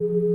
you